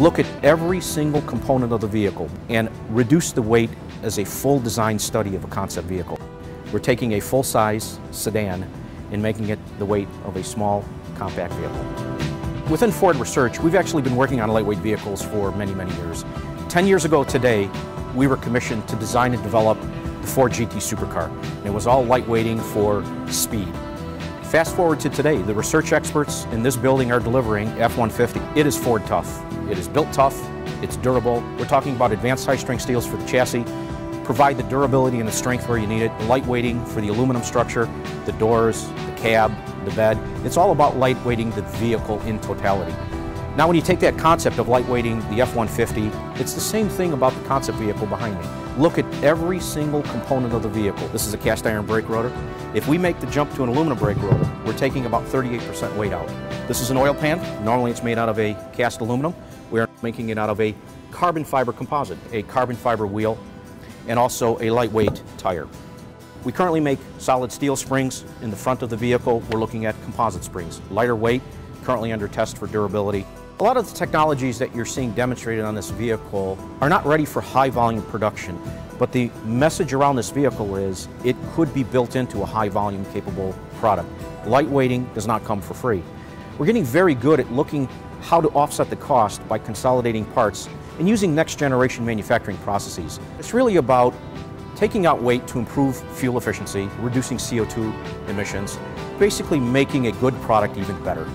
Look at every single component of the vehicle and reduce the weight as a full design study of a concept vehicle. We're taking a full-size sedan and making it the weight of a small compact vehicle. Within Ford Research, we've actually been working on lightweight vehicles for many, many years. Ten years ago today, we were commissioned to design and develop the Ford GT Supercar. And It was all lightweighting for speed. Fast forward to today, the research experts in this building are delivering F-150. It is Ford tough. It is built tough, it's durable. We're talking about advanced high-strength steels for the chassis, provide the durability and the strength where you need it, lightweighting for the aluminum structure, the doors, the cab, the bed. It's all about lightweighting the vehicle in totality. Now when you take that concept of lightweighting the F-150, it's the same thing about the concept vehicle behind me. Look at every single component of the vehicle. This is a cast iron brake rotor. If we make the jump to an aluminum brake rotor, we're taking about 38% weight out. This is an oil pan. Normally it's made out of a cast aluminum. We are making it out of a carbon fiber composite, a carbon fiber wheel and also a lightweight tire. We currently make solid steel springs in the front of the vehicle. We're looking at composite springs, lighter weight, currently under test for durability. A lot of the technologies that you're seeing demonstrated on this vehicle are not ready for high volume production, but the message around this vehicle is it could be built into a high volume capable product. Lightweighting does not come for free. We're getting very good at looking how to offset the cost by consolidating parts and using next generation manufacturing processes. It's really about taking out weight to improve fuel efficiency, reducing CO2 emissions, basically making a good product even better.